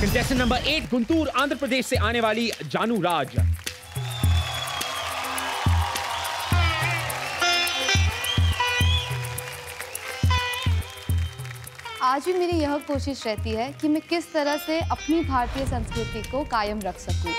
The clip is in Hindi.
Contestant number eight Guntur Andhra Pradesh से आने वाली जानू राज आज भी मेरी यह कोशिश रहती है कि मैं किस तरह से अपनी भारतीय संस्कृति को कायम रख सकूँ।